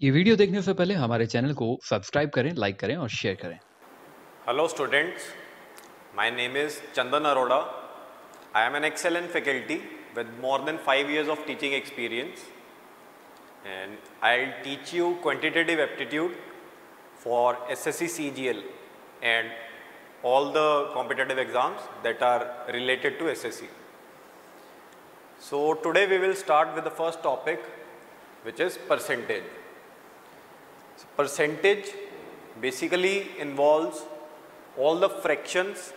ये वीडियो देखने से पहले हमारे चैनल को सब्सक्राइब करें, लाइक करें और शेयर करें। Hello students my name is Chandan Arora I am an excellent faculty with more than five years of teaching experience and I teach you quantitative aptitude for S S C and all the competitive exams that are related to SSC so today we will start with the first topic which is percentage Percentage basically involves all the fractions.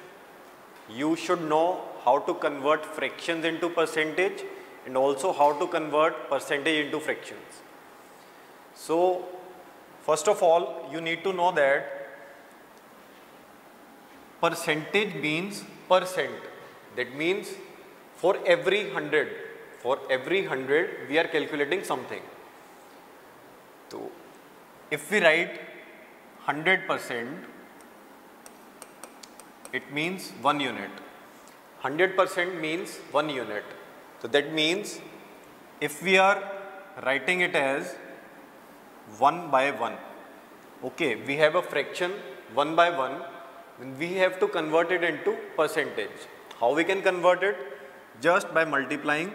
You should know how to convert fractions into percentage and also how to convert percentage into fractions. So first of all you need to know that percentage means percent. That means for every 100, for every 100 we are calculating something. So if we write 100 percent, it means 1 unit. 100 percent means 1 unit. So that means if we are writing it as 1 by 1, okay, we have a fraction 1 by 1, then we have to convert it into percentage. How we can convert it? Just by multiplying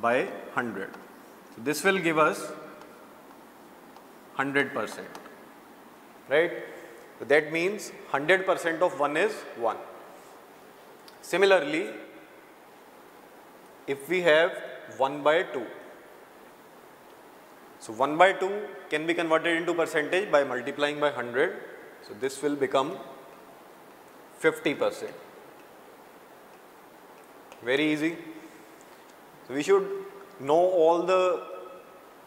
by 100. So this will give us 100 percent, right? So that means 100 percent of 1 is 1. Similarly, if we have 1 by 2, so 1 by 2 can be converted into percentage by multiplying by 100. So this will become 50 percent. Very easy. So we should know all the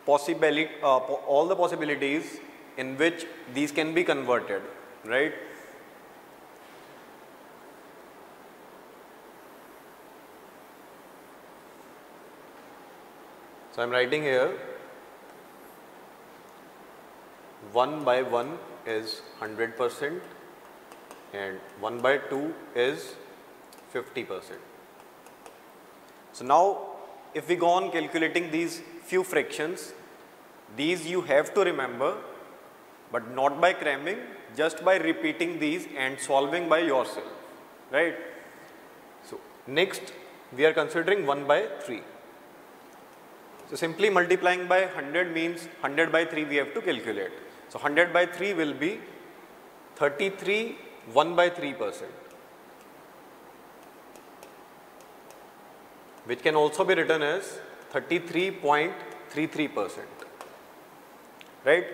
possibility, uh, all the possibilities in which these can be converted, right? So I'm writing here 1 by 1 is 100 percent and 1 by 2 is 50 percent. So now if we go on calculating these few fractions, these you have to remember but not by cramming, just by repeating these and solving by yourself, right. So next we are considering 1 by 3. So simply multiplying by 100 means 100 by 3 we have to calculate. So 100 by 3 will be 33 1 by 3 percent. which can also be written as 33.33 percent. Right?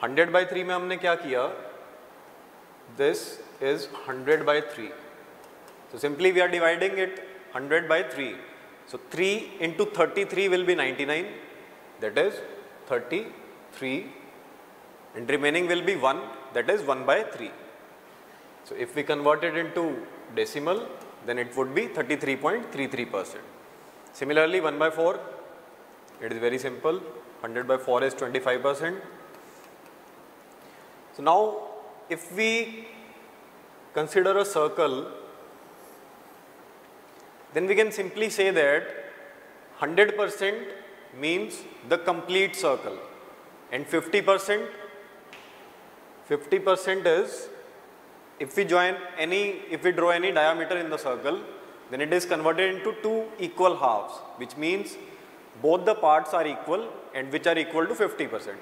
100 by 3 में हमने क्या किया? This is 100 by 3. So simply we are dividing it 100 by 3. So 3 into 33 will be 99. That is 33 and remaining will be 1 that is 1 by 3. So if we convert it into decimal then it would be 33.33 percent. Similarly 1 by 4 it is very simple 100 by 4 is 25 percent. So now if we consider a circle then we can simply say that 100 percent means the complete circle and 50 percent 50 percent is if we join any if we draw any diameter in the circle then it is converted into two equal halves which means both the parts are equal and which are equal to 50 percent.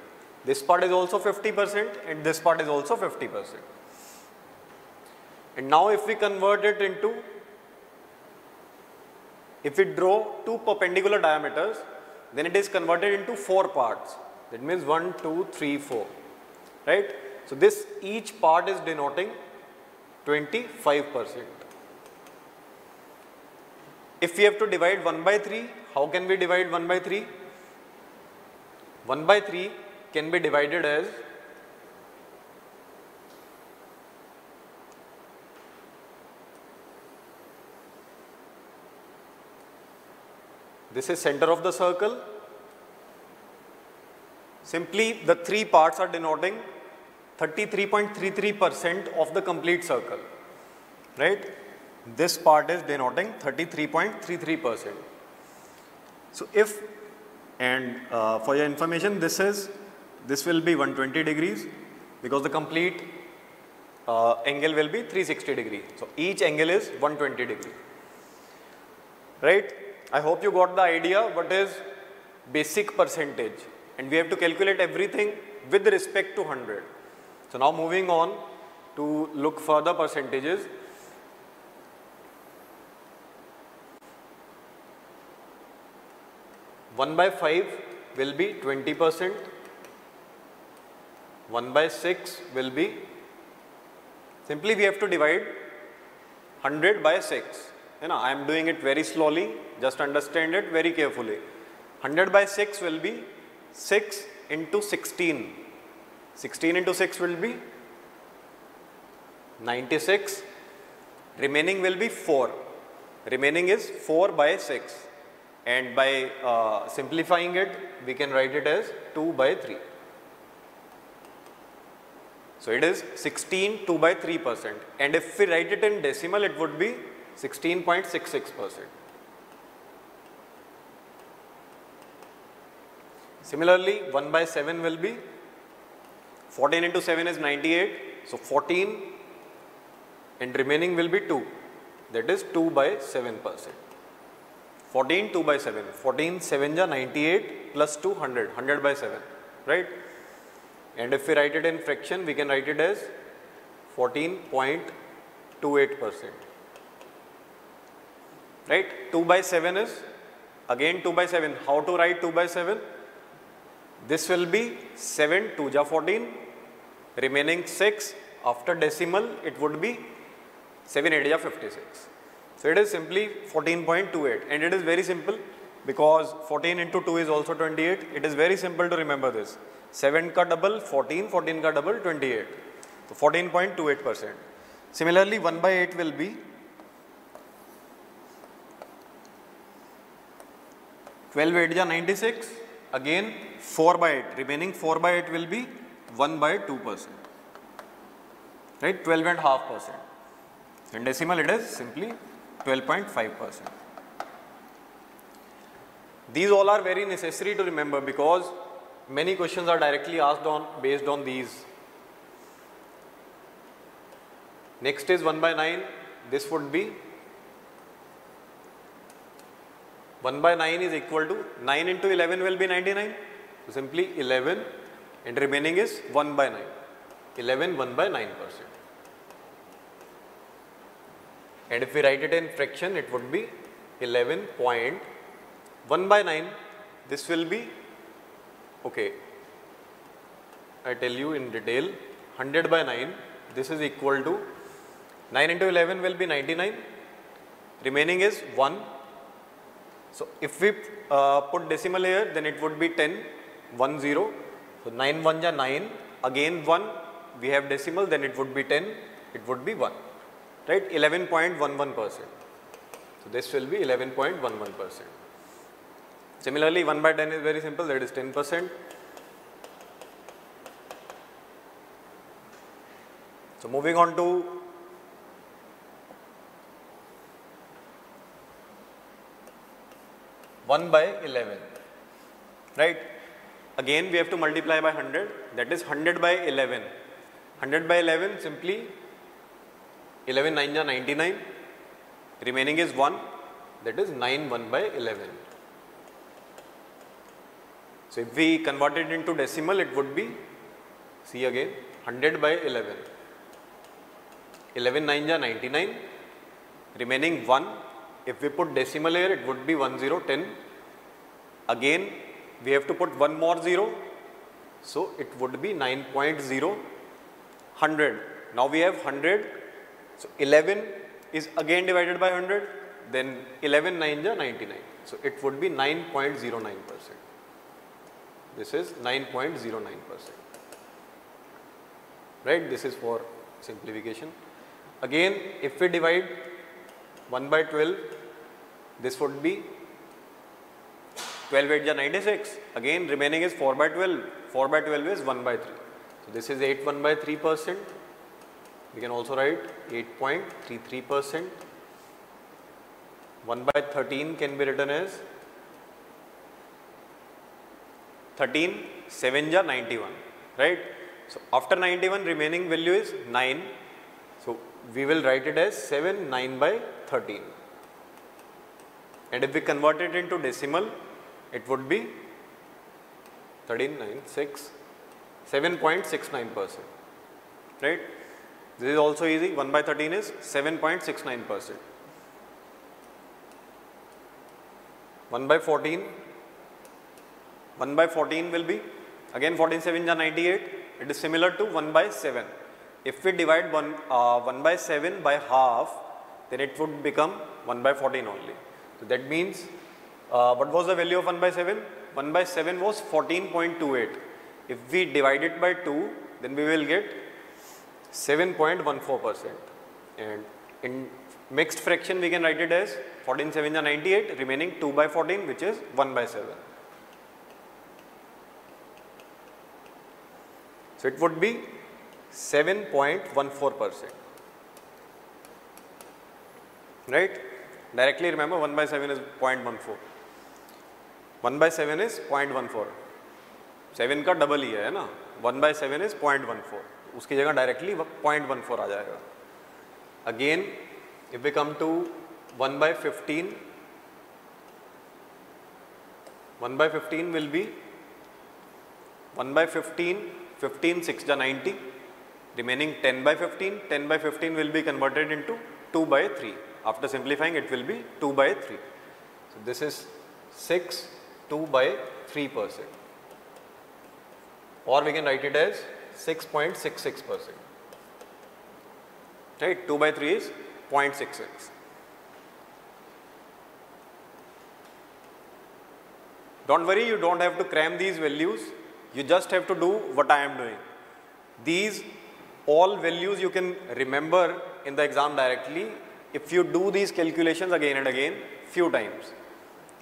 This part is also 50 percent and this part is also 50 percent. And now if we convert it into if we draw two perpendicular diameters then it is converted into four parts. That means 1 2 3 4 right? So this each part is denoting 25 percent. If we have to divide 1 by 3, how can we divide 1 by 3? 1 by 3 can be divided as this is center of the circle. Simply the three parts are denoting 33.33 percent of the complete circle, right? This part is denoting 33.33 percent. So if And uh, for your information, this is, this will be 120 degrees because the complete uh, angle will be 360 degree. So each angle is 120 degree. Right? I hope you got the idea what is basic percentage and we have to calculate everything with respect to 100. So now moving on to look further percentages. One by five will be 20 percent. One by six will be simply we have to divide 100 by 6 you know I am doing it very slowly just understand it very carefully. 100 by 6 will be 6 into 16 16 into 6 will be 96 remaining will be 4 remaining is 4 by 6 and by uh, simplifying it we can write it as 2 by 3 so it is 16 2 by 3 percent and if we write it in decimal it would be 16.66 percent. Similarly 1 by 7 will be 14 into 7 is 98. So 14 and remaining will be 2 that is 2 by 7 percent. 14 2 by 7 14 7 ja 98 plus 200 100 by 7 right and if we write it in fraction, we can write it as 14.28 percent. Right? 2 by 7 is again 2 by 7. How to write 2 by 7? This will be 7 2 ja 14. Remaining 6 after decimal it would be 7 8 ja 56. So it is simply 14.28 and it is very simple because 14 into 2 is also 28. It is very simple to remember this. 7 ka double 14, 14 ka double 28. So 14.28 percent. Similarly, 1 by 8 will be 12 8 ja 96. Again 4 by 8. Remaining 4 by 8 will be 1 by 2 percent. Right? 12 and half percent. In decimal it is simply 12.5 percent. These all are very necessary to remember because many questions are directly asked on based on these. Next is 1 by 9. This would be 1 by 9 is equal to 9 into 11 will be 99. So simply 11 and remaining is 1 by 9. 11 1 by 9 percent. And if we write it in fraction, it would be 11.1 by 9. This will be Okay, I tell you in detail 100 by 9 this is equal to 9 into 11 will be 99 remaining is 1. So, if we uh, put decimal here then it would be 10 1 0. So, 9 1 ja 9 again 1 we have decimal then it would be 10 it would be 1 right 11.11 percent. So, this will be 11.11 percent. Similarly, 1 by 10 is very simple that is 10 percent. So, moving on to one by eleven, right? Again, we have to multiply by hundred. That is hundred by eleven. Hundred by eleven simply eleven nine ja ninety nine. Remaining is one. That is nine one by eleven. So, if we convert it into decimal, it would be, see again, 100 by 11. 11 9 ja 99, remaining 1. If we put decimal here, it would be 10 10. Again, we have to put one more 0. So, it would be 9.0 100. Now, we have 100. So, 11 is again divided by 100. Then 11 9 ja 99. So, it would be 9.09 percent. This is 9.09 percent. Right? This is for simplification. Again, if we divide 1 by 12, this would be 12 8 ja 96. Again, remaining is 4 by 12. 4 by 12 is 1 by 3. So, this is 8 1 by 3 percent. We can also write 8.33 percent. 1 by 13 can be written as 13, 7 ja 91, right? So after 91 remaining value is 9. So we will write it as 7 9 by 13. And if we convert it into decimal, it would be 13 9 6 7.69 percent, right? This is also easy. 1 by 13 is 7.69 percent. 1 by 14 1 by 14 will be again 14 7 is 98 it is similar to 1 by 7 if we divide 1 uh, 1 by 7 by half then it would become 1 by 14 only. So that means uh, what was the value of 1 by 7 1 by 7 was 14.28 if we divide it by 2 then we will get 7.14 percent and in mixed fraction we can write it as 14 7 is 98 remaining 2 by 14 which is 1 by 7 So it would be 7.14 percent. Right? Directly remember 1 by 7 is 0.14. 1 by 7 is 0.14. 7 का double ही है ना 1 by 7 is 0.14. उसकी जगह directly point one four आ जाएगा। Again if we come to one by fifteen one by fifteen will be one by fifteen fifteen six या ninety remaining ten by fifteen ten by fifteen will be converted in to two by three after simplifying it will be two by three so this is six two by three percent और we can write it as 6.66 percent right 2 by 3 is 0.66 don't worry you don't have to cram these values you just have to do what I am doing. These all values you can remember in the exam directly if you do these calculations again and again few times,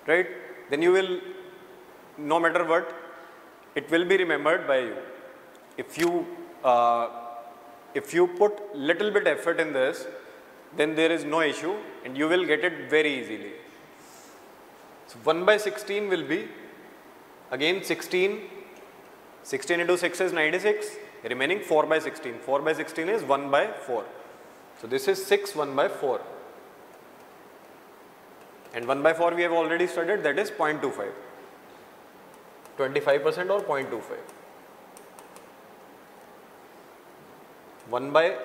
right? Then you will, no matter what, it will be remembered by you. If you, uh, if you put little bit effort in this, then there is no issue and you will get it very easily. So 1 by 16 will be again 16 16 into 6 is 96, remaining 4 by 16. 4 by 16 is 1 by 4. So this is 6 1 by 4. And 1 by 4 we have already studied that is 0.25. 25% or 0.25. 1 by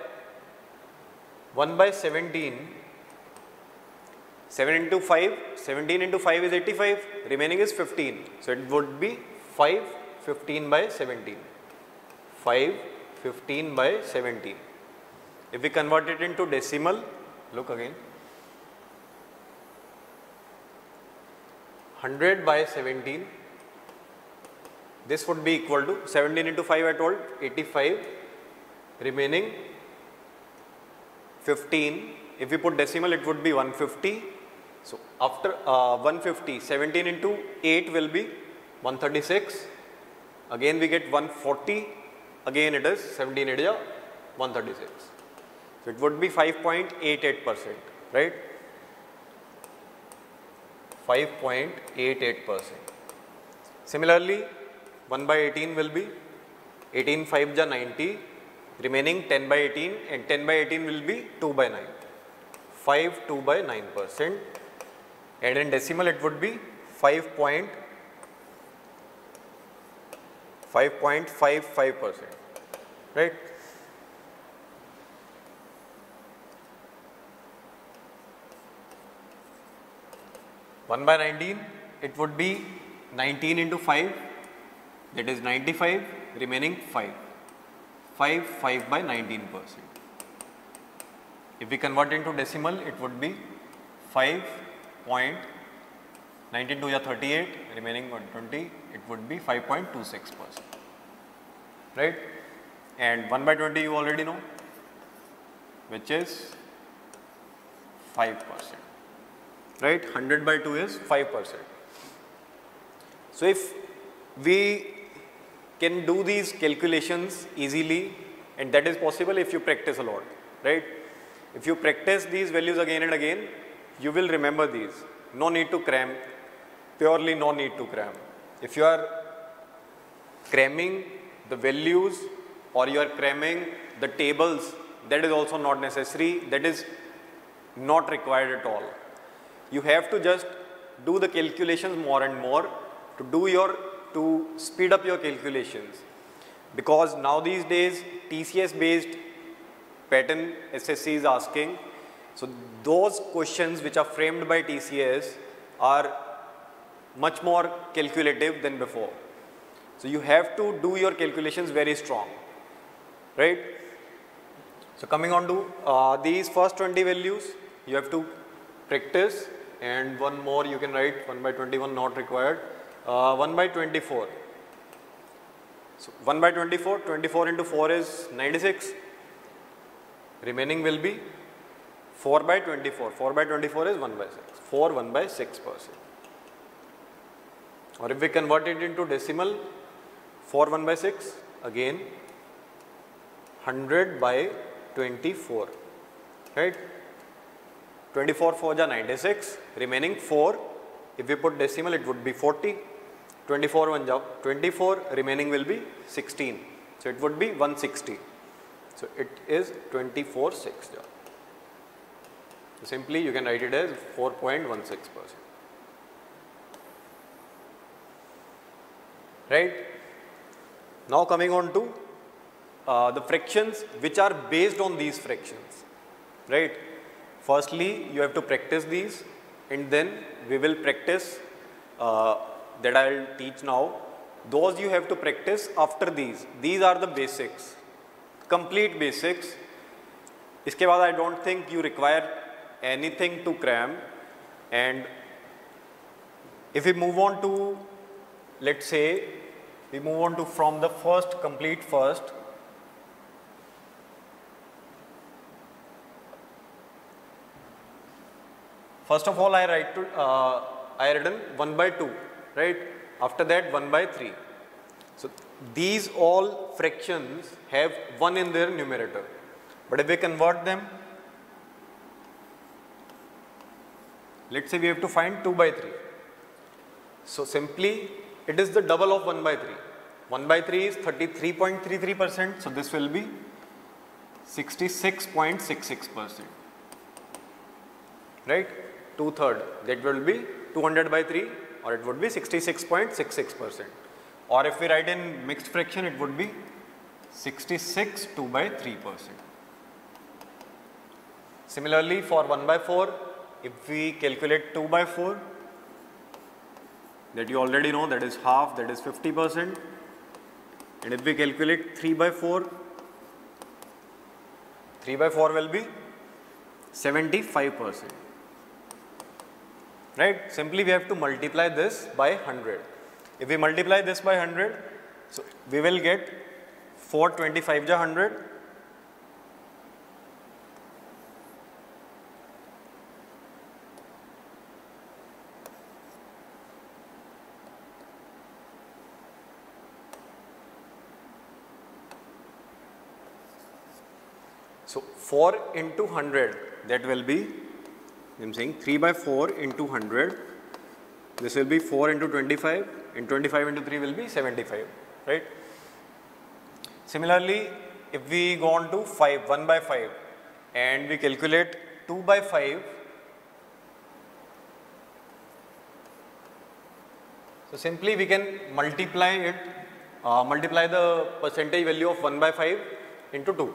1 by 17 7 into 5 17 into 5 is 85 remaining is 15 so it would be 5 15 by 17. 5 15 by 17. If we convert it into decimal, look again. 100 by 17. This would be equal to 17 into 5 I told 85 remaining 15. If we put decimal it would be 150. So after uh, 150 17 into 8 will be 136 again we get 140 again it is 17 it is 136 so it would be 5.88 percent right? 5.88 percent. Similarly 1 by 18 will be 18 5 ja 90 remaining 10 by 18 and 10 by 18 will be 2 by 9 5 2 by 9 percent and in decimal it would be 5. 5.55 percent, right. One by 19, it would be 19 into 5, that is 95, remaining 5. 5, 5 by 19 percent. If we convert into decimal, it would be 5 point 19 to 38, remaining 120, it would be 5.26 percent, right? And 1 by 20 you already know, which is 5 percent, right? 100 by 2 is 5 percent. So if we can do these calculations easily and that is possible if you practice a lot, right? If you practice these values again and again, you will remember these. No need to cram purely no need to cram. If you are cramming the values or you are cramming the tables, that is also not necessary, that is not required at all. You have to just do the calculations more and more to do your, to speed up your calculations. Because now these days TCS based pattern SSC is asking. So those questions which are framed by TCS are much more calculative than before. So you have to do your calculations very strong, right? So coming on to uh, these first 20 values, you have to practice and one more you can write 1 by 21 not required, uh, 1 by 24. So 1 by 24, 24 into 4 is 96, remaining will be 4 by 24, 4 by 24 is 1 by 6, 4 1 by 6 percent. Or if we convert it into decimal, 4 1 by 6, again 100 by 24, right. 24 4 ja 96, remaining 4, if we put decimal it would be 40, 24 1 ja 24, remaining will be 16. So it would be 160. So it is 24 6 job So simply you can write it as 4.16 percent. Right? Now coming on to uh, the fractions which are based on these fractions. Right? Firstly, you have to practice these and then we will practice uh, that I will teach now. Those you have to practice after these. These are the basics, complete basics. इसके बाद I don't think you require anything to cram and if we move on to let's say we move on to from the first complete first first of all I write to uh, I written 1 by 2 right after that 1 by 3 so these all fractions have 1 in their numerator but if we convert them Let's say we have to find 2 by 3. So simply it is the double of 1 by 3. 1 by 3 is 33.33 percent. So this will be 66.66 percent. Right? 2 third that will be 200 by 3 or it would be 66.66 percent. Or if we write in mixed fraction it would be 66 2 by 3 percent. Similarly for 1 by 4 if we calculate 2 by 4 that you already know that is half that is 50 percent and if we calculate 3 by 4 3 by 4 will be 75 percent right? Simply we have to multiply this by 100 if we multiply this by 100 so we will get 425 ja 100 So 4 into 100 that will be I am saying 3 by 4 into 100 this will be 4 into 25 and 25 into 3 will be 75 right. Similarly if we go on to 5 1 by 5 and we calculate 2 by 5 so simply we can multiply it uh, multiply the percentage value of 1 by 5 into 2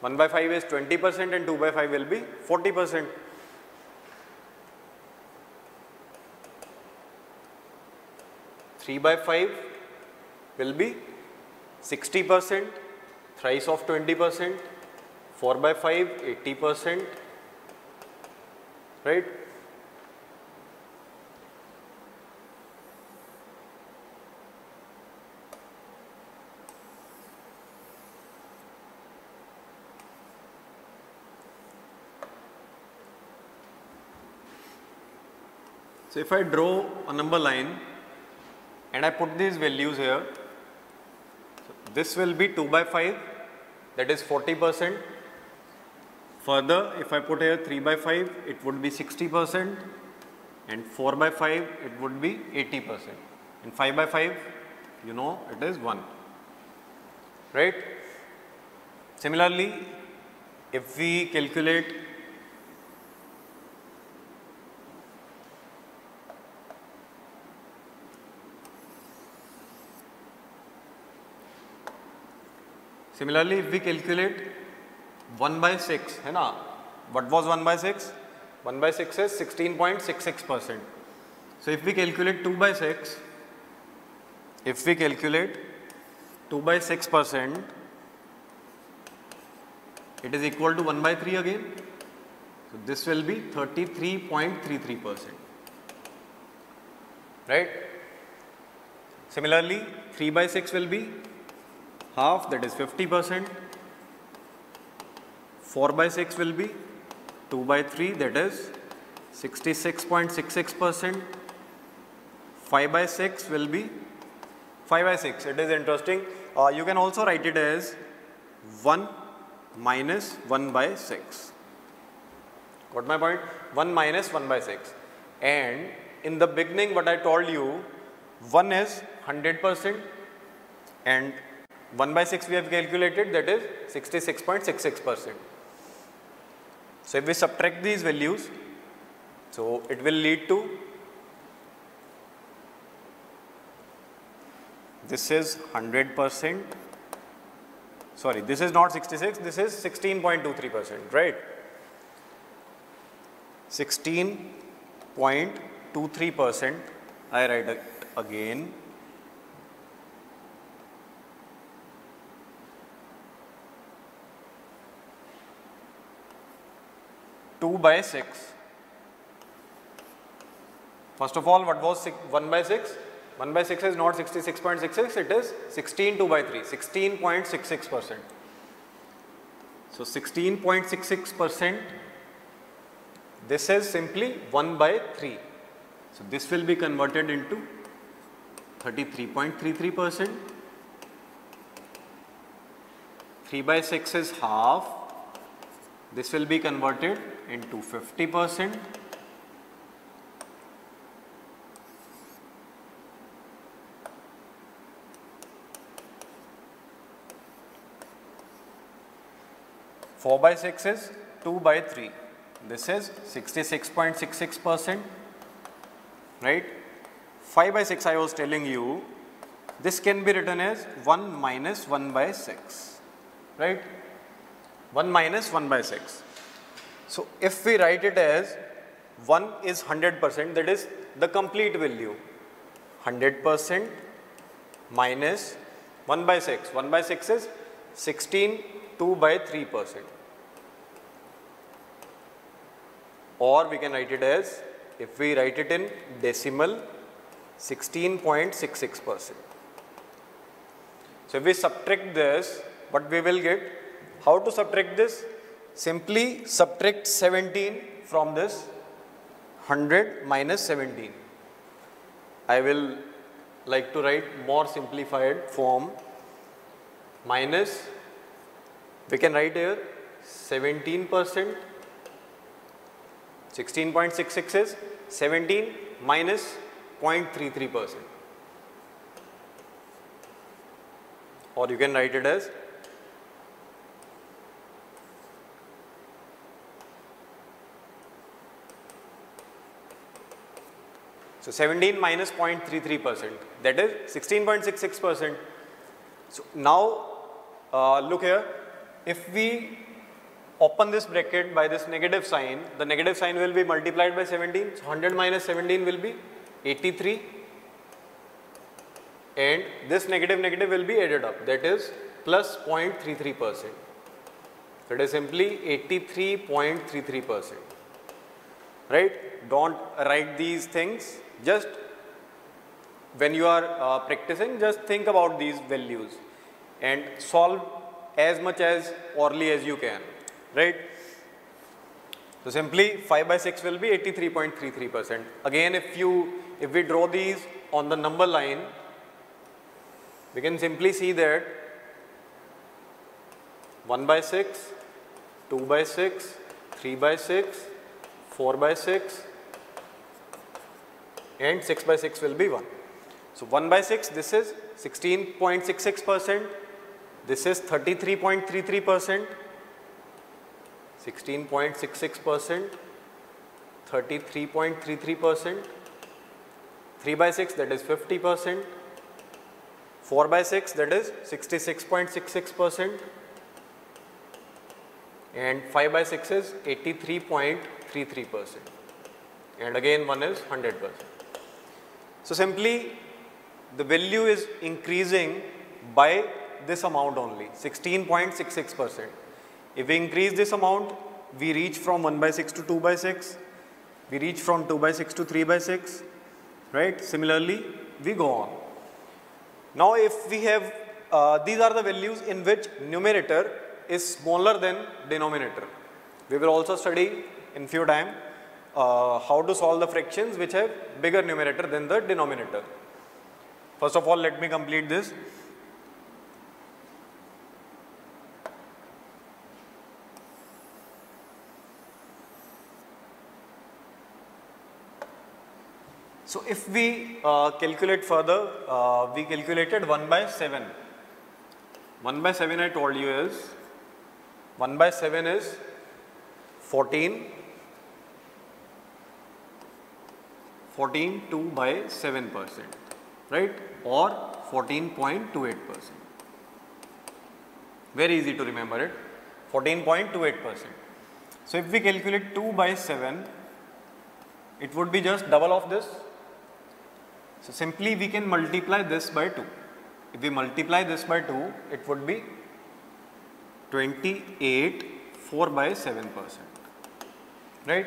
1 by 5 is 20 percent and 2 by 5 will be 40 percent. Three by five will be 60 percent, thrice of 20 percent, 4 by 5 80 percent, right. So if I draw a number line and I put these values here, so this will be 2 by 5 that is 40 percent. Further if I put here 3 by 5 it would be 60 percent and 4 by 5 it would be 80 percent and 5 by 5 you know it is 1. Right? Similarly, if we calculate Similarly, if we calculate 1 by 6, है ना? What was 1 by 6? 1 by 6 is 16.66 percent. So, if we calculate 2 by 6, if we calculate 2 by 6 percent, it is equal to 1 by 3 again. So, this will be 33.33 percent, right? Similarly, 3 by 6 will be half that is 50 percent. 4 by 6 will be 2 by 3 that is 66.66 percent. 5 by 6 will be 5 by 6. It is interesting. Uh, you can also write it as 1 minus 1 by 6. Got my point? 1 minus 1 by 6. And in the beginning what I told you, 1 is 100 percent and 1 by 6 we have calculated that is 66.66 percent. So, if we subtract these values, so it will lead to this is 100 percent. Sorry this is not 66 this is 16.23 percent right? 16.23 percent I write it again 2 by 6. First of all, what was six, 1 by 6? 1 by 6 is not 66.66, it is 16 2 by 3, 16.66 percent. So, 16.66 percent, this is simply 1 by 3. So, this will be converted into 33.33 percent. 3 by 6 is half, this will be converted into 50 percent. Four by six is two by three. This is 66.66 percent, right? Five by six I was telling you, this can be written as 1 minus 1 by 6, right? 1 minus 1 by 6. So, if we write it as 1 is 100 percent that is the complete value 100 percent minus 1 by 6. 1 by 6 is 16 2 by 3 percent or we can write it as if we write it in decimal 16.66 percent. So, if we subtract this what we will get how to subtract this? Simply subtract 17 from this 100 minus 17. I will like to write more simplified form minus we can write here 17 percent 16.66 is 17 minus 0.33 percent or you can write it as So 17 minus 0.33 percent that is 16.66 percent. So now uh, look here. If we open this bracket by this negative sign the negative sign will be multiplied by 17 so 100 minus 17 will be 83 and this negative negative will be added up. That is plus 0.33 percent. So it is simply 83.33 percent. Right? Don't write these things just when you are uh, practicing, just think about these values and solve as much as orally as you can, right. So, simply 5 by 6 will be 83.33 percent. Again, if you, if we draw these on the number line, we can simply see that 1 by 6, 2 by 6, 3 by 6, 4 by 6, and 6 by 6 will be 1. So 1 by 6, this is 16.66 percent. This is 33.33 percent. 16.66 percent. 33.33 percent. 3 by 6 that is 50 percent. 4 by 6 that is 66.66 percent and 5 by 6 is 83.33 percent and again one is 100 percent. So simply the value is increasing by this amount only 16.66 percent. If we increase this amount we reach from 1 by 6 to 2 by 6, we reach from 2 by 6 to 3 by 6 right. Similarly we go on. Now if we have, uh, these are the values in which numerator is smaller than denominator. We will also study in few time uh, how to solve the fractions which have bigger numerator than the denominator. First of all, let me complete this. So if we uh, calculate further, uh, we calculated 1 by 7. 1 by 7 I told you is 1 by 7 is 14 14 2 by 7 percent right or 14.28 percent very easy to remember it 14.28 percent so if we calculate 2 by 7 it would be just double of this so simply we can multiply this by 2. If we multiply this by 2, it would be 28 4 by 7 percent, right?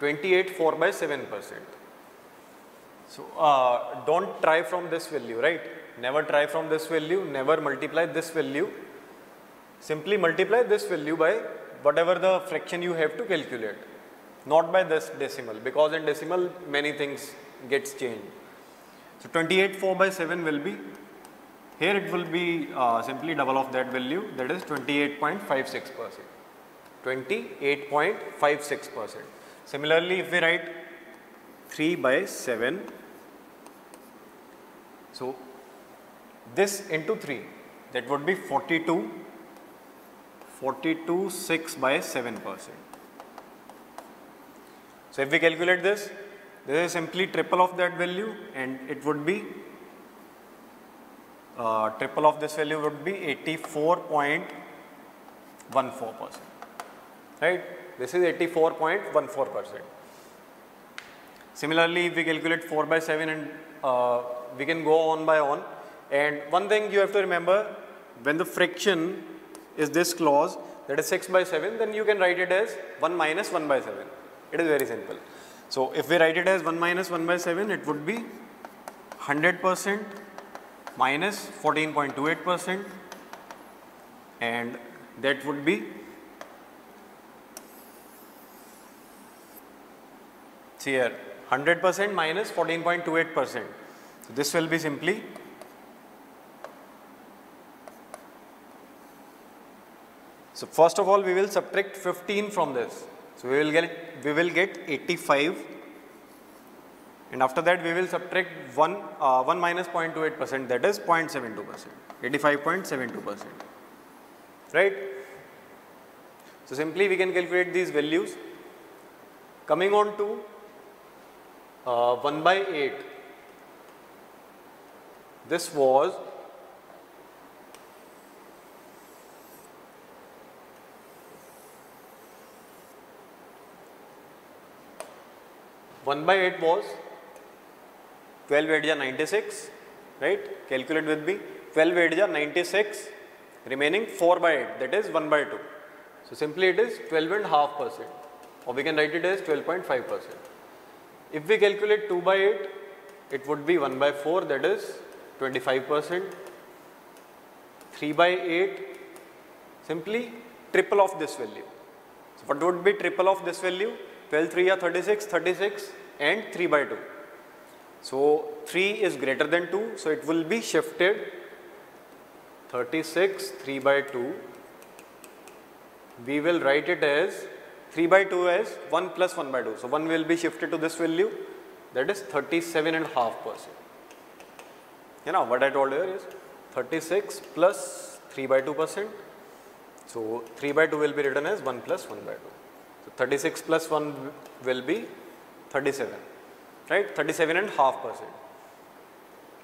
28 4 by 7 percent. So uh, don't try from this value, right? Never try from this value, never multiply this value. Simply multiply this value by whatever the fraction you have to calculate, not by this decimal because in decimal many things gets changed. So 28 4 by 7 will be, here it will be uh, simply double of that value that is 28.56 percent. 28.56 percent. Similarly, if we write 3 by 7, so this into 3 that would be 42, 42 6 by 7 percent. So if we calculate this, this is simply triple of that value and it would be uh, triple of this value would be 84.14 percent. Right? This is 84.14 percent similarly if we calculate 4 by 7 and uh, we can go on by on. And one thing you have to remember when the fraction is this clause that is 6 by 7 then you can write it as 1 minus 1 by 7 it is very simple. So if we write it as 1 minus 1 by 7, it would be 100 percent minus 14.28 percent. And that would be 100 percent minus minus 14.28 percent. So this will be simply So first of all we will subtract 15 from this. So we will get we will get 85 and after that we will subtract 1 uh, 1 minus 0.28 percent that is 0.72 percent 85.72 percent right. So simply we can calculate these values coming on to uh, 1 by 8 this was 1 by 8 was 12 8 is 96 right? Calculate with me. 12 8 is 96 remaining 4 by 8 that is 1 by 2 so simply it is 12 and half percent. Or we can write it as 12.5 percent if we calculate 2 by 8 it would be 1 by 4 that is 25 percent 3 by 8 simply triple of this value so what would be triple of this value 12 3 are 36, 36 and 3 by 2. So 3 is greater than 2, so it will be shifted 36 3 by 2. We will write it as 3 by 2 is 1 plus 1 by 2. So 1 will be shifted to this value that is 37 and half percent. You know what I told you is 36 plus 3 by 2 percent. So 3 by 2 will be written as 1 plus 1 by 2. So 36 plus 1 will be 37, right? 37 and half percent.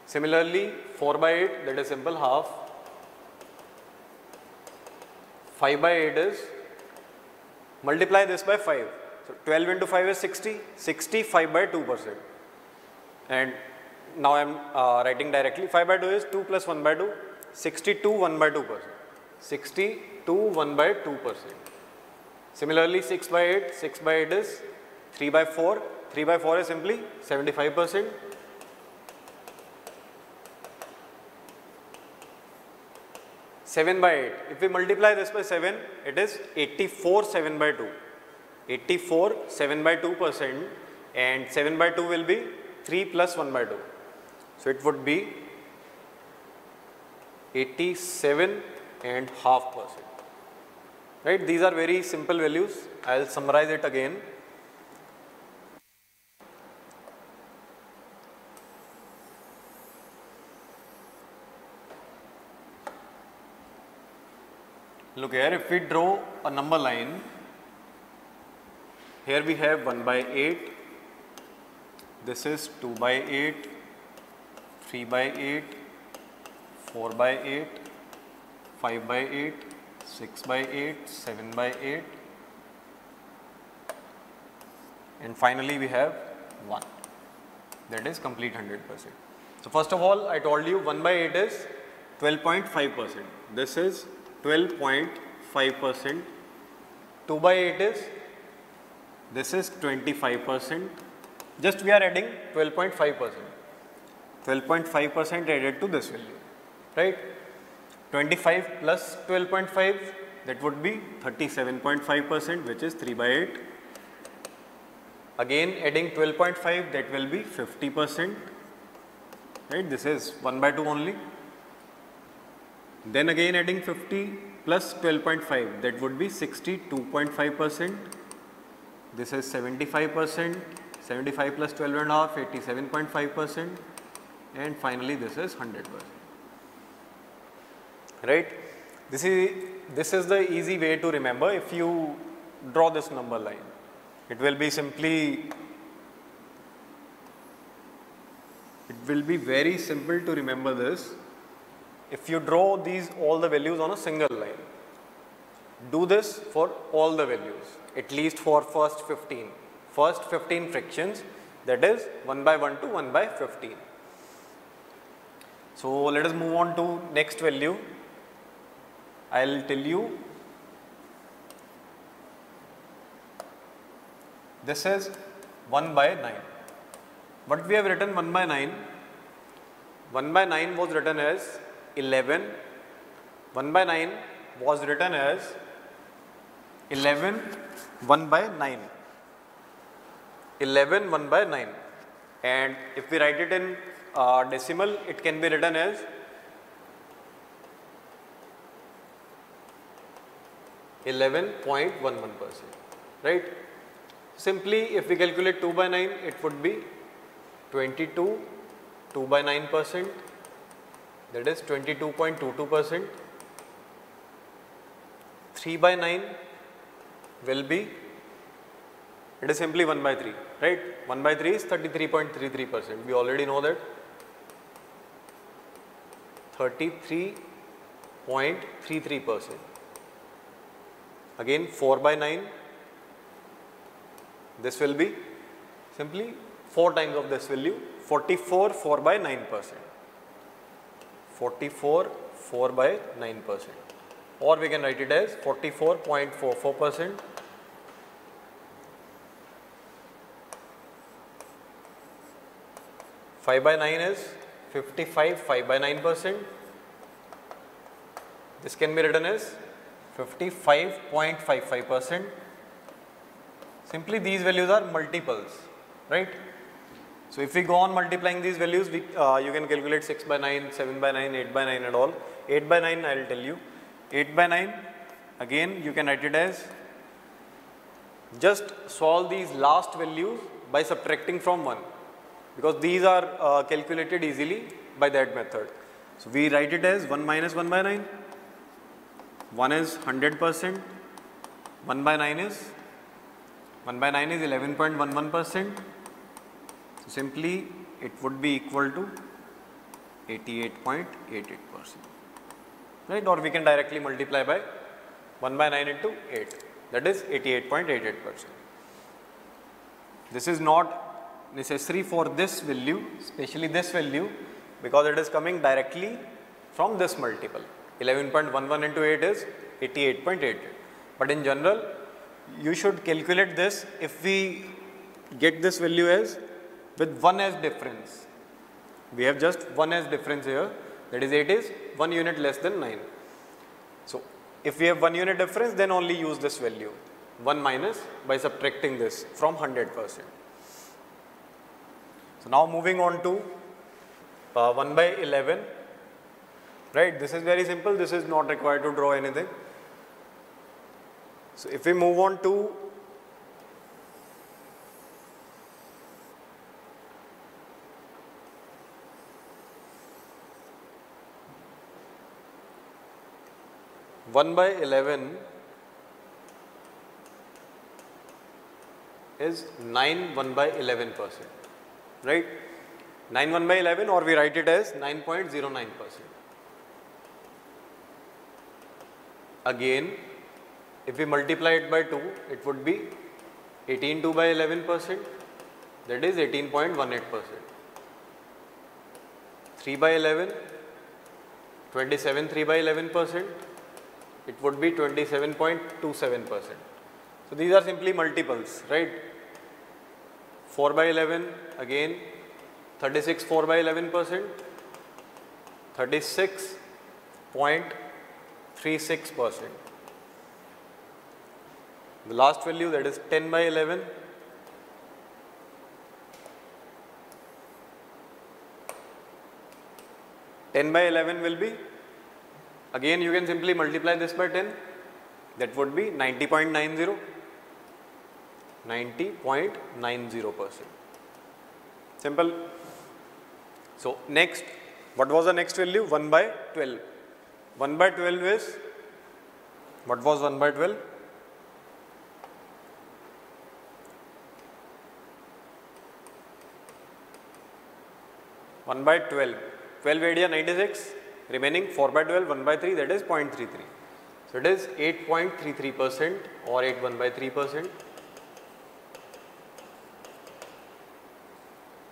Similarly, 4 by 8 that is simple half. 5 by 8 is multiply this by 5. So 12 into 5 is 60, 60 5 by 2 percent. And now I am uh, writing directly 5 by 2 is 2 plus 1 by 2, 62 1 by 2 percent. 62 1 by 2 percent. Similarly 6 by 8, 6 by 8 is 3 by 4, 3 by 4 is simply 75 percent. 7 by 8. If we multiply this by 7, it is 84 7 by 2. 84 7 by 2 percent and 7 by 2 will be 3 plus 1 by 2. So, it would be 87 and half percent. Right? These are very simple values. I will summarize it again. Look here, if we draw a number line, here we have 1 by 8, this is 2 by 8, 3 by 8, 4 by 8, 5 by 8, 6 by 8, 7 by 8 and finally we have 1 that is complete 100 percent. So, first of all I told you 1 by 8 is 12.5 percent. This is 12.5 percent. 2 by 8 is this is 25 percent. Just we are adding 12.5 percent. 12.5 percent added to this value, right? 25 plus 12.5 that would be 37.5 percent which is 3 by 8. Again adding 12.5 that will be 50 percent, right? This is 1 by 2 only. Then again adding 50 plus 12.5 that would be 62.5 percent. This is 75 percent, 75 plus 12 and a half, 87.5 percent and finally this is 100 percent. Right? This is, this is the easy way to remember if you draw this number line. It will be simply, it will be very simple to remember this if you draw these all the values on a single line. Do this for all the values, at least for first 15. First 15 fractions that is 1 by 1 to 1 by 15. So, let us move on to next value. I will tell you this is 1 by 9. What we have written 1 by 9? 1 by 9 was written as 11, 1 by 9 was written as 11 1 by 9, 11 1 by 9 and if we write it in uh, decimal it can be written as Eleven point one one percent, right? Simply, if we calculate two by nine, it would be twenty two, two by nine percent, that is 22.22 percent. 3 by 9 will be, it is simply 1 by 3, right. 1 by 3 is 33.33 percent, we already know that. 33.33 percent. Again 4 by 9, this will be simply 4 times of this value, 44 4 by 9 percent. 44 4 by 9 percent or we can write it as 44.44 percent. Five by nine is 55 5 by 9 percent. This can be written as 55.55 percent. Simply these values are multiples, right? So, if we go on multiplying these values, we, uh, you can calculate 6 by 9, 7 by 9, 8 by 9 and all. 8 by 9 I will tell you. 8 by 9 again you can write it as just solve these last values by subtracting from 1. because these are uh, calculated easily by that method. So we write it as 1 minus 1 by 9. 1 is 100 percent. 1 by 9 is 1 by 9 is 11.11 percent. So simply it would be equal to 88.88 percent. Right? Or we can directly multiply by 1 by 9 into 8 that is 88.88 percent. This is not necessary for this value especially this value because it is coming directly from this multiple 11.11 into 8 is 88.88 but in general you should calculate this if we get this value as with 1 as difference. We have just 1 as difference here. That is 8 is 1 unit less than 9 so if we have 1 unit difference then only use this value. 1 minus by subtracting this from 100 percent. So now moving on to uh, 1 by 11 right? This is very simple. This is not required to draw anything. So if we move on to one by eleven is nine one by eleven percent, right? 9 1 by 11 or we write it as 9.09 percent. Again, if we multiply it by 2, it would be 18 2 by 11 percent, that is 18.18 percent. 3 by 11, 27 3 by 11 percent, it would be 27.27 percent. So, these are simply multiples, right? 4 by 11 again 36 4 by 11 percent, 36.36 percent. The last value that is 10 by 11 10 by 11 will be again you can simply multiply this by 10 that would be 90.90 90.90 percent. Simple. So, next what was the next value? 1 by 12 1 by 12 is what was 1 by 12 1 by 12 12 area 96 remaining 4 by 12 1 by 3 that is 0.33 so it is 8.33 percent or 8 1 by 3 percent.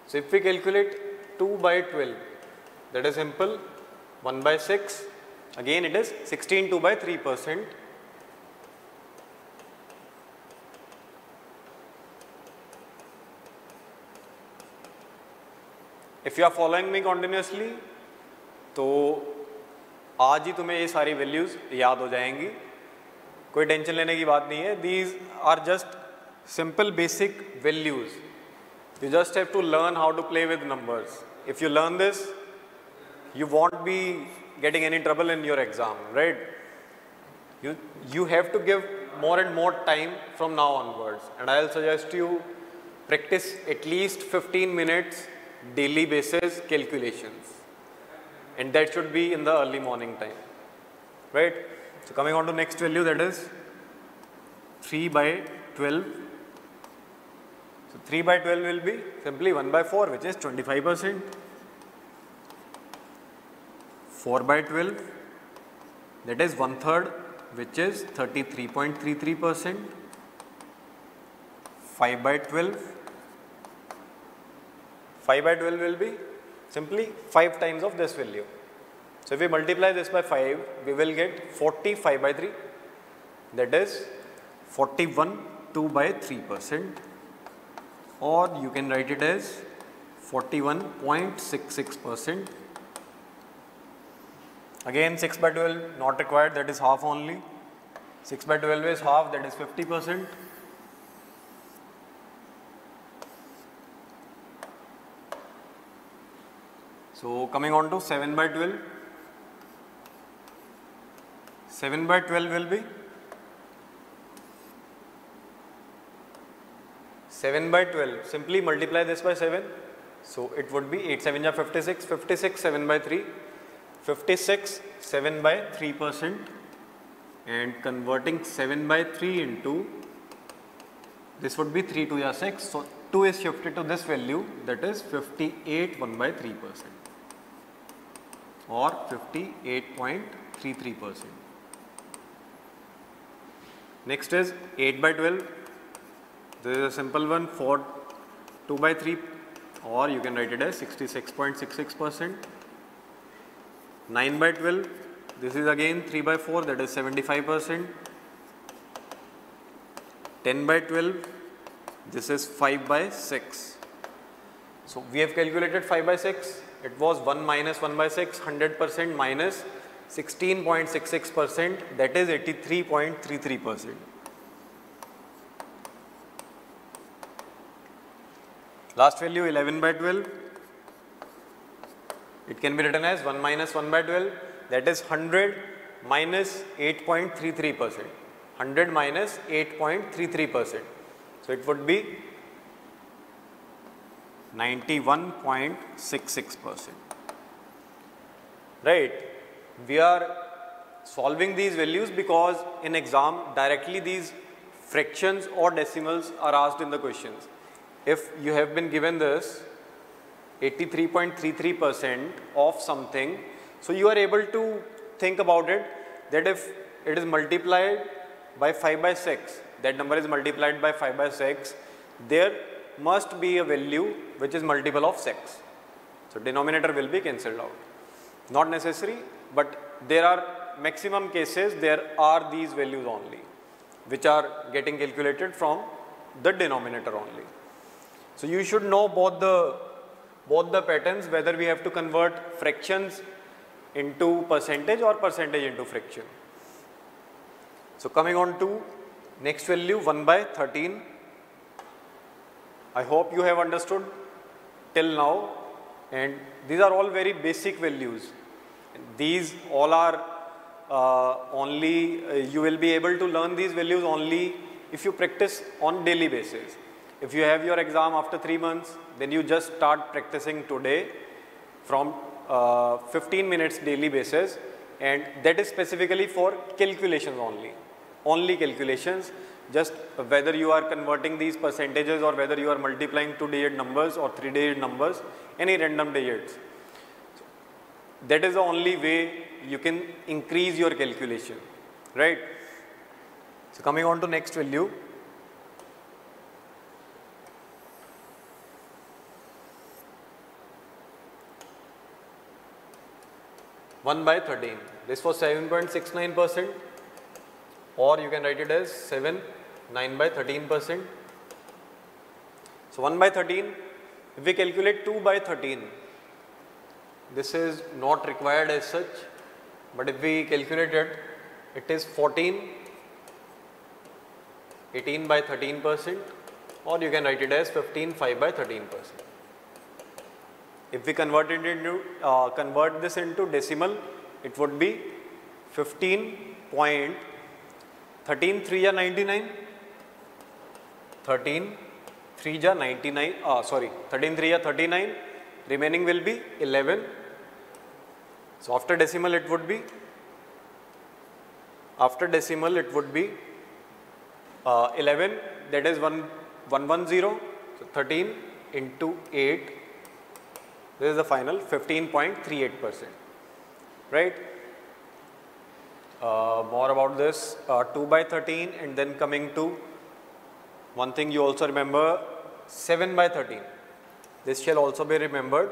So if we calculate 2 by 12 that is simple 1 by 6 again it is 16 2 by 3 percent. If you are following me continuously तो आज ही तुम्हें ये सारी values याद हो जाएँगी कोई tension लेने की बात नहीं है these are just simple basic values you just have to learn how to play with numbers if you learn this, you won't be getting any trouble in your exam, right? You, you have to give more and more time from now onwards and I'll suggest you practice at least 15 minutes daily basis calculations and that should be in the early morning time, right? So coming on to next value that is 3 by 12. So 3 by 12 will be simply 1 by 4 which is 25 percent. 4 by 12 that is one third which is 33.33 percent 5 by 12 5 by 12 will be simply 5 times of this value so if we multiply this by 5 we will get 45 by 3 that is 41 2 by 3 percent or you can write it as 41.66 percent Again 6 by 12 not required that is half only. 6 by 12 is half that is 50 percent. So coming on to 7 by 12. 7 by 12 will be? 7 by 12 simply multiply this by 7 So it would be 8 7 56, 56 7 by 3, 56 7 by 3 percent. And converting 7 by 3 into this would be 3 2 6. So 2 is shifted to this value. That is 58 1 by 3 percent or 58.33 percent. Next is 8 by 12. This is a simple one for 2 by 3 or you can write it as 66.66 percent. 9 by 12. This is again 3 by 4 that is 75 percent. 10 by 12. This is 5 by 6. So we have calculated 5 by 6. It was 1 minus 1 by 6, 100 percent minus 16.66 percent that is 83.33 percent. Last value 11 by 12 it can be written as 1 minus 1 by 12 that is 100 minus 8.33 percent 100 minus 8.33 percent. So, it would be 91.66 percent right we are solving these values because in exam directly these fractions or decimals are asked in the questions. If you have been given this 83.33 percent of something, so you are able to think about it that if it is multiplied by 5 by 6, that number is multiplied by 5 by 6, there must be a value which is multiple of 6. So, denominator will be cancelled out. Not necessary, but there are maximum cases there are these values only which are getting calculated from the denominator only. So you should know both the both the patterns whether we have to convert fractions into percentage or percentage into fraction. So coming on to next value 1 by 13. I hope you have understood till now and these are all very basic values these all are uh, only, uh, you will be able to learn these values only if you practice on daily basis. If you have your exam after 3 months, then you just start practicing today from uh, 15 minutes daily basis and that is specifically for calculations only. Only calculations, just whether you are converting these percentages or whether you are multiplying 2 digit numbers or 3 digit numbers, any random digits. So That is the only way you can increase your calculation, right. So, coming on to next value. One by thirteen. This was seven point six nine percent, or you can write it as seven nine by thirteen percent. So one by thirteen. If we calculate two by thirteen, this is not required as such, but if we calculate it, it is 14, 18 by 13 percent or you can write it as 15, 5 by 13 percent. If we convert it into, uh, convert this into decimal, it would be 15 point 13 3 are 99 13 3 are 99 uh, sorry 13 3 are 39 remaining will be 11 so, after decimal it would be, after decimal it would be uh, 11 that is 1, 110, so 13 into 8, this is the final 15.38 percent, right. Uh, more about this uh, 2 by 13 and then coming to one thing you also remember 7 by 13. This shall also be remembered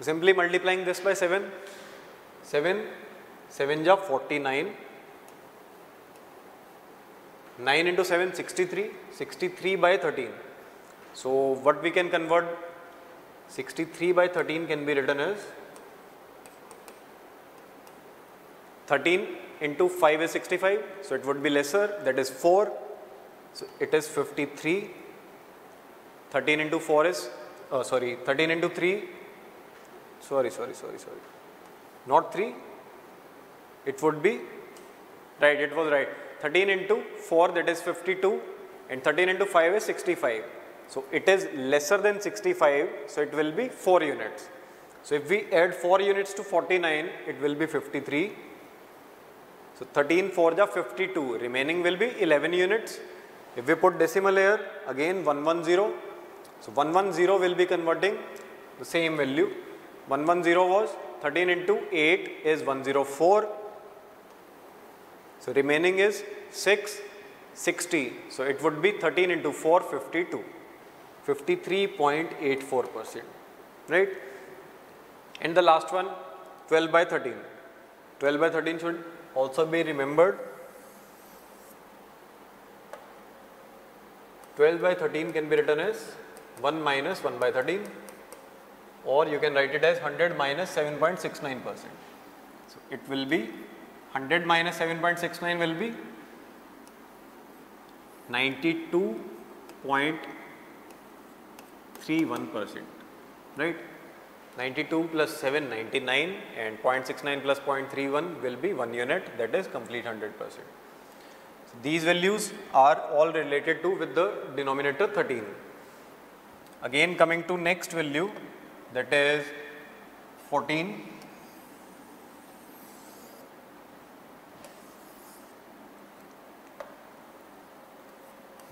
Simply multiplying this by 7, 7, 7 ja 49, 9 into 7 63, 63 by 13. So, what we can convert 63 by 13 can be written as 13 into 5 is 65. So, it would be lesser that is 4. So, it is 53. 13 into 4 is oh, sorry 13 into 3 sorry, sorry, sorry, sorry, not 3, it would be, right, it was right, 13 into 4 that is 52 and 13 into 5 is 65. So it is lesser than 65, so it will be 4 units. So if we add 4 units to 49, it will be 53. So 13 4 ja 52, remaining will be 11 units. If we put decimal here, again 110. So 110 will be converting the same value. 110 was 13 into 8 is 104. So remaining is 6, 60. So it would be 13 into 4, 52. 53.84 percent, right? And the last one, 12 by 13. 12 by 13 should also be remembered. 12 by 13 can be written as 1 minus 1 by 13 or you can write it as 100 minus 7.69 percent. So, it will be 100 minus 7.69 will be 92.31 percent, right. 92 plus 7 99 and 0.69 plus 0.31 will be 1 unit that is complete 100 percent. These values are all related to with the denominator 13. Again coming to next value that is 14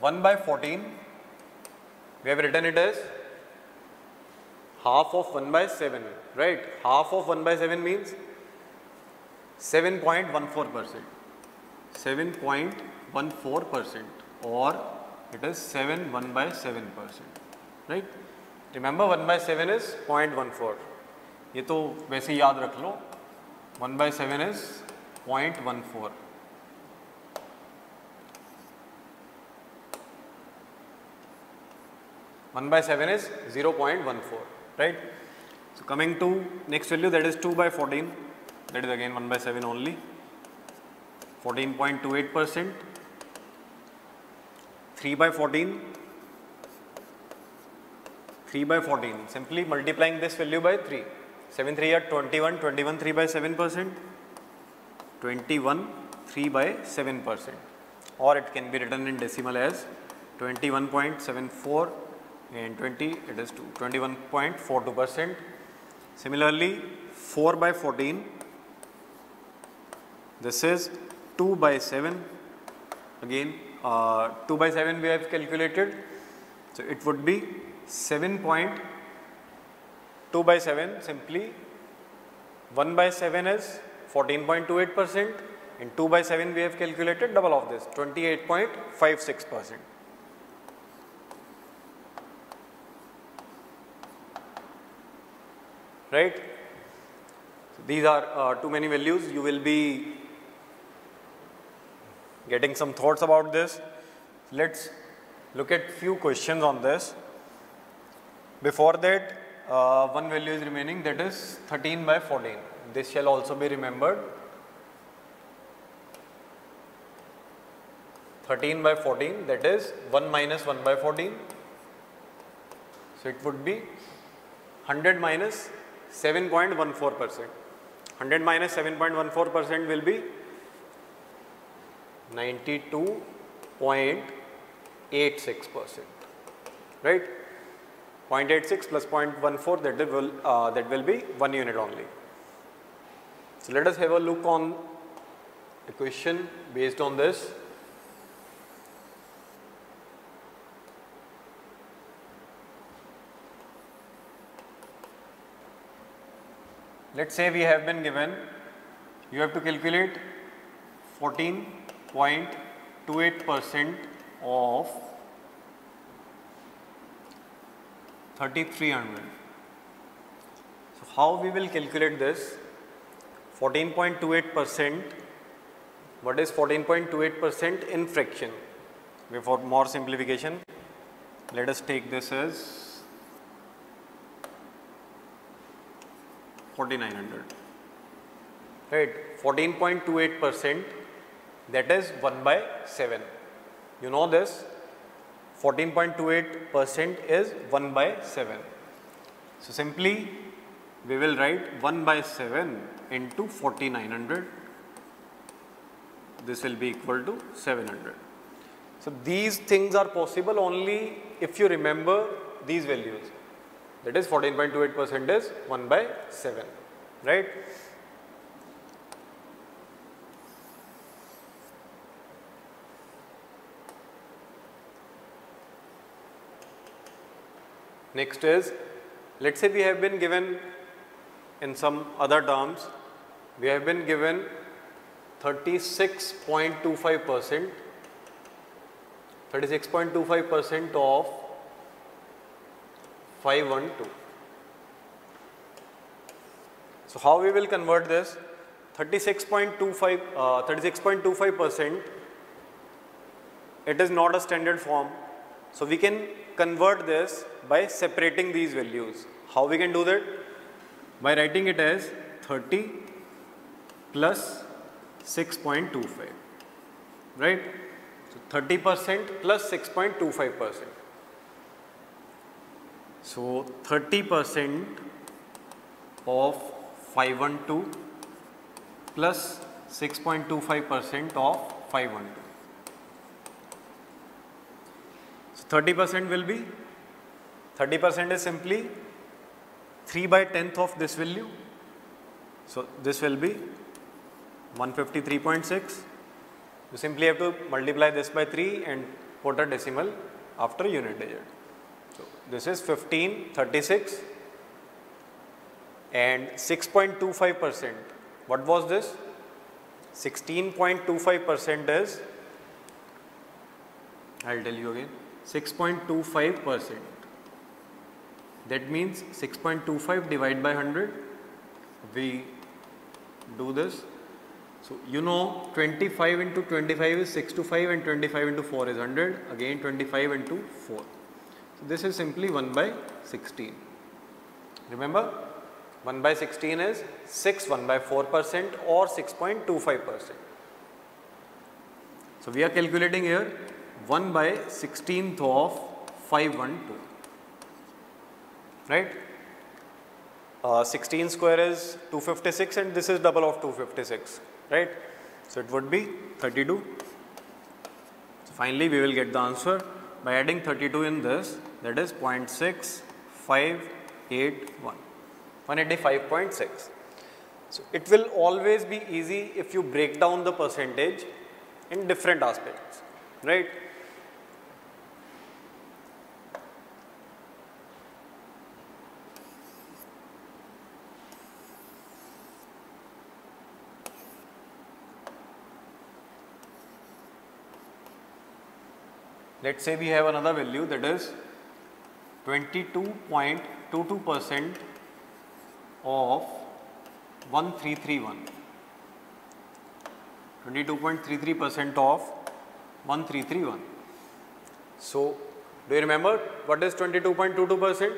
1 by 14 we have written it as half of 1 by 7 right? Half of 1 by 7 means 7.14 percent. 7.14 percent or it is 7 1 by 7 percent right remember 1 by 7 is 0.14 ये तो वैसे ही याद रख लो 1 by 7 is 0.14 1 by 7 is 0.14 right. So, coming to next value that is 2 by 14 that is again 1 by 7 only 14.28 percent 3 by 14 3 by 14 simply multiplying this value by 3 7 3 are 21 21 3 by 7 percent. 21 3 by 7 percent. Or it can be written in decimal as 21.74 and 20 it is 21.42 percent. Similarly 4 by 14 this is 2 by 7 again uh, 2 by 7 we have calculated so it would be 7.2 by 7 simply 1 by 7 is 14.28 percent and 2 by 7 we have calculated double of this 28.56 percent. right. So, these are uh, too many values you will be getting some thoughts about this. Let us look at few questions on this. Before that uh, one value is remaining that is 13 by 14. This shall also be remembered. 13 by 14 that is 1 minus 1 by 14. So, it would be 100 minus 7.14 percent. 100 minus 7.14 percent will be 92.86 percent, right. 0.86 plus 0.14 that will uh, that will be 1 unit only. So, let us have a look on a question based on this. Let us say we have been given, you have to calculate 14.28 percent of 3300. So, how we will calculate this? 14.28 percent, what is 14.28 percent in fraction? Before more simplification, let us take this as 4900 right 14.28 percent that is 1 by 7 you know this? 14.28 percent is 1 by 7 so simply we will write 1 by 7 into 4900 this will be equal to 700 So these things are possible only if you remember these values. That is 14.28 percent is 1 by 7, right? Next is, let us say we have been given in some other terms, we have been given 36.25 percent 36.25 percent of 512. So how we will convert this 36.25 uh, 36.25 percent it is not a standard form. So we can convert this by separating these values. How we can do that? By writing it as 30 plus 6.25 right. So 30 percent plus 6.25 percent. So 30 percent of 512 plus 6.25 percent of 512. So 30 percent will be 30 percent is simply 3 by 10th of this value. So this will be 153.6. You simply have to multiply this by 3 and put a decimal after unit digit. So this is 1536 and 6.25 percent. What was this? 16.25 percent is, I will tell you again, 6.25 percent. That means 6.25 divided by 100. We do this. So you know 25 into 25 is 6 to 5 and 25 into 4 is 100. Again 25 into 4. So this is simply 1 by 16. Remember 1 by 16 is 6 1 by 4 percent or 6.25 percent. So we are calculating here 1 by 16th of 512 right. Uh, 16 square is 256 and this is double of 256 right. So it would be 32. So finally we will get the answer by adding 32 in this that is 0.6581 185.6. So it will always be easy if you break down the percentage in different aspects right. Let us say we have another value that is 22.22 percent of 1331. 22.33 percent of 1331. So, do you remember what is 22.22 percent?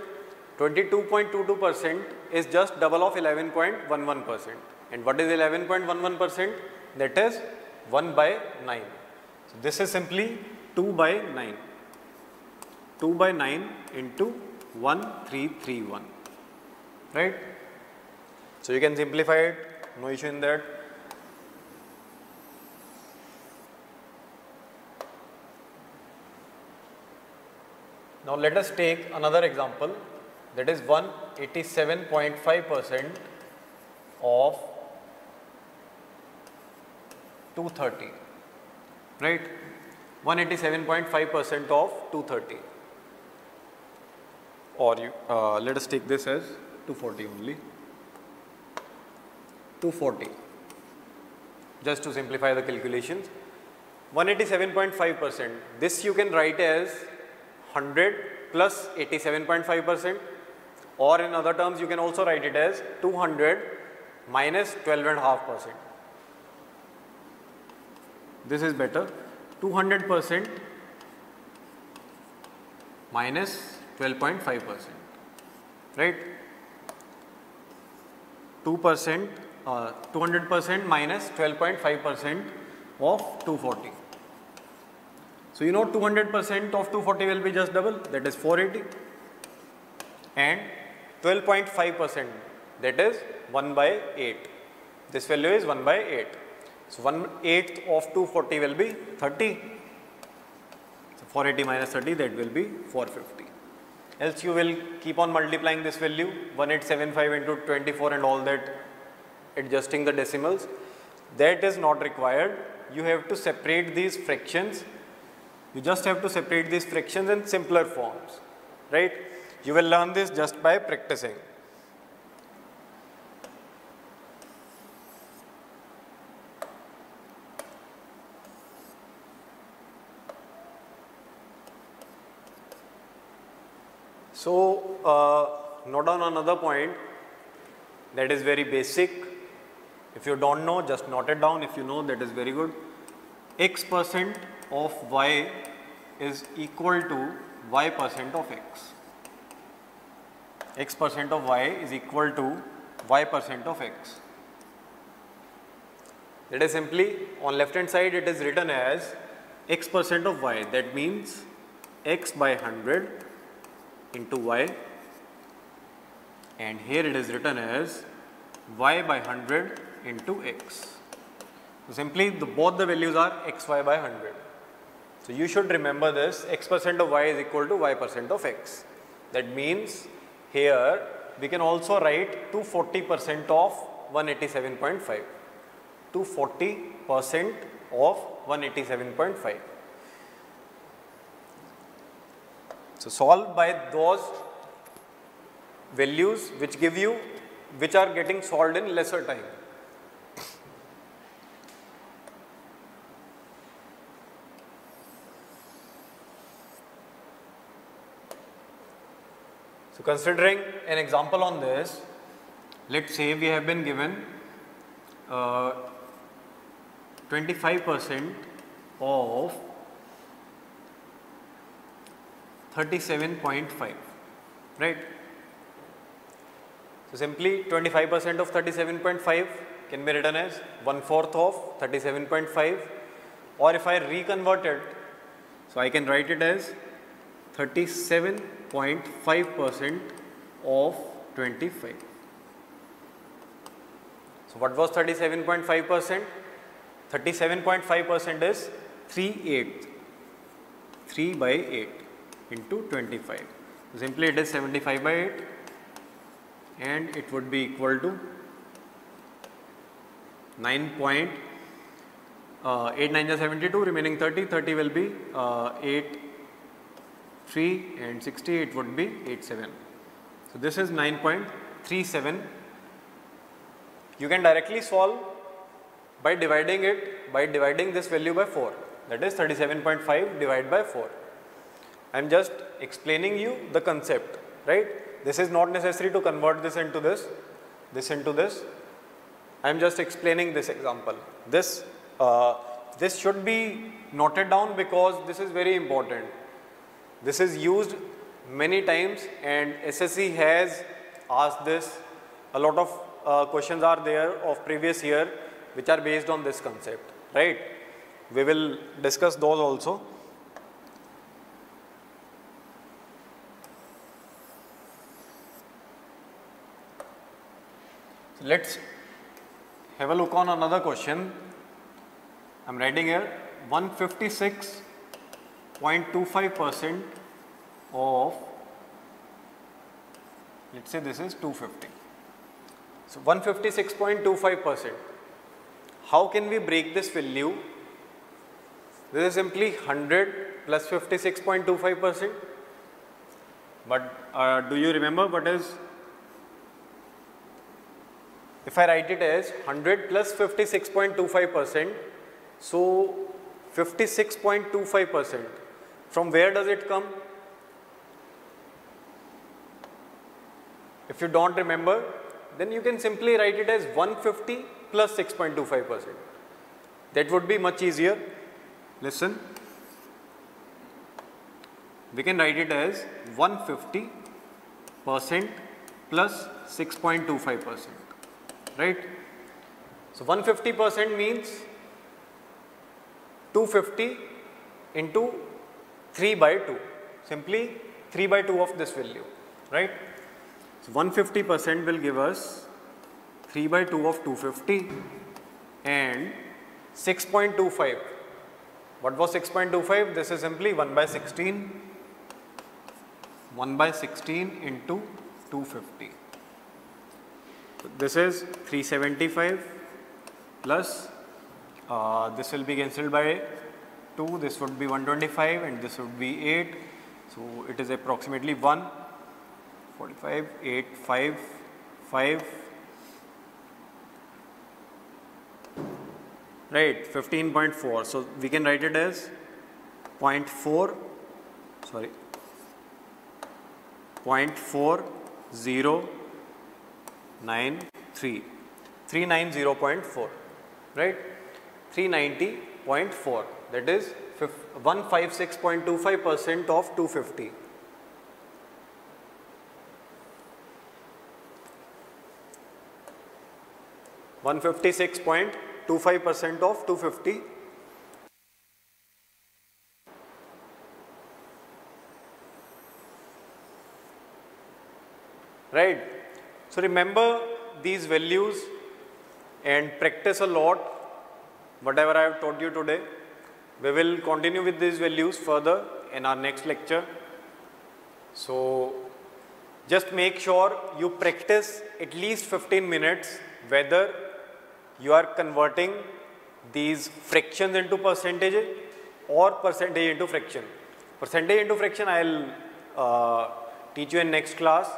22.22 percent is just double of 11.11 percent. And what is 11.11 percent? That is 1 by 9. So, this is simply 2 by 9. 2 by 9 into 1331, right. So, you can simplify it, no issue in that. Now, let us take another example that is 187.5 percent of 230, right. 187.5 percent of 230 or you uh, let us take this as 240 only. 240 just to simplify the calculations 187.5 percent. This you can write as 100 plus plus 87.5 percent. Or in other terms you can also write it as 200 minus 12 and half percent. This is better 200 percent minus 12.5 percent right? 2 percent uh, 200 percent minus 12.5 percent of 240 so you know 200 percent of 240 will be just double? That is 480 and 12.5 percent that is 1 by 8 this value is 1 by 8 so, 1 eighth of 240 will be 30. So 480 minus 30 that will be 450. Else you will keep on multiplying this value 1875 into 24 and all that adjusting the decimals. That is not required. You have to separate these fractions. You just have to separate these fractions in simpler forms, right? You will learn this just by practicing. So, uh, note down another point that is very basic. If you don't know, just note it down. If you know, that is very good. x percent of y is equal to y percent of x. x percent of y is equal to y percent of x. That is simply on left hand side it is written as x percent of y. That means x by 100 into y and here it is written as y by 100 into x. So, simply the, both the values are x y by 100. So, you should remember this x percent of y is equal to y percent of x. That means here we can also write 240 percent of 187.5 240 percent of 187.5 So, solve by those values which give you which are getting solved in lesser time. So, considering an example on this, let us say we have been given uh, 25 percent of 37.5 right. So, simply 25 percent of 37.5 can be written as 1 fourth of 37.5 or if I reconvert it, so I can write it as 37.5 percent of 25. So, what was 37.5 percent? 37.5 percent is 3 8 3 by 8 into 25. So, simply it is 75 by 8 and it would be equal to 9 point uh, 8 9 is 72 remaining 30 30 will be uh, 8 3 and 60 it would be 87. So, this is 9.37 you can directly solve by dividing it by dividing this value by 4 that is 37.5 divided by 4. I am just explaining you the concept, right. This is not necessary to convert this into this, this into this. I am just explaining this example. This, uh, this should be noted down because this is very important. This is used many times and SSC has asked this. A lot of uh, questions are there of previous year which are based on this concept, right. We will discuss those also. Let us have a look on another question. I am writing here 156.25 percent of let us say this is 250. So, 156.25 percent. How can we break this value? This is simply 100 plus 56.25 percent. But uh, do you remember what is if I write it as 100 plus 56.25 percent, so 56.25 percent, from where does it come? If you do not remember, then you can simply write it as 150 plus 6.25 percent. That would be much easier. Listen, we can write it as 150 percent plus 6.25 percent right. So, 150 percent means 250 into 3 by 2, simply 3 by 2 of this value, right. So, 150 percent will give us 3 by 2 of 250 and 6.25 What was 6.25? This is simply 1 by 16. 1 by 16 into 250. This is 375 plus uh, this will be cancelled by 2, this would be 125 and this would be 8. So it is approximately 1, 45, 8, 5, 5, right 15.4 so we can write it as 0.4 sorry 0.4093 390.4 right? 390.4 that is 156.25 percent of 250 156.25 percent of 250 right so remember these values and practice a lot whatever I have taught you today. We will continue with these values further in our next lecture. So just make sure you practice at least 15 minutes whether you are converting these fractions into percentage or percentage into fraction. Percentage into fraction I will uh, teach you in next class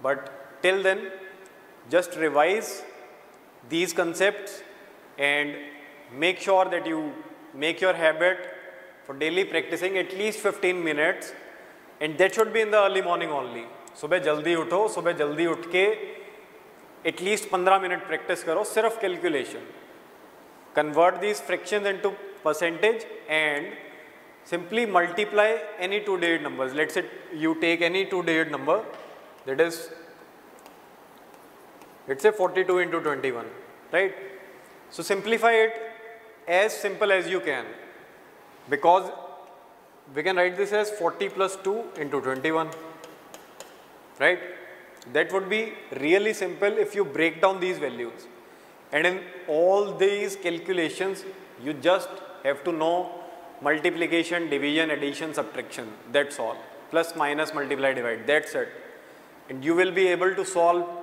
but till then just revise these concepts and make sure that you make your habit for daily practicing at least 15 minutes and that should be in the early morning only. सुबह जल्दी उठो सुबह जल्दी उठ के at least 15 minute practice करो सिर्फ calculation convert these fractions into percentage and simply multiply any two digit numbers let's say you take any two digit number that is let's say 42 into 21 right? So simplify it as simple as you can because we can write this as 40 plus 2 into 21 right? That would be really simple if you break down these values. And in all these calculations you just have to know multiplication division addition subtraction. That's all. Plus minus multiply divide. That's it. And you will be able to solve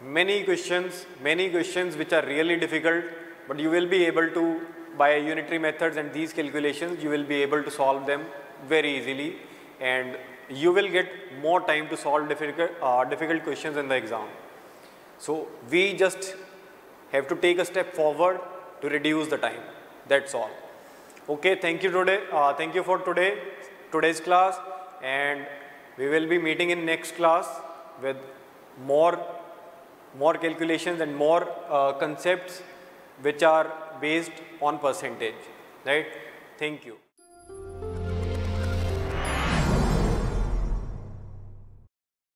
many questions many questions which are really difficult but you will be able to by unitary methods and these calculations you will be able to solve them very easily and you will get more time to solve difficult, uh, difficult questions in the exam. So we just have to take a step forward to reduce the time. That's all. Okay, thank you today. Uh, thank you for today, today's class, and we will be meeting in next class with more, more calculations and more uh, concepts which are based on percentage, right? Thank you.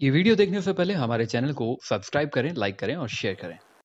ये video देखने से पहले हमारे channel को subscribe करें like करें और share करें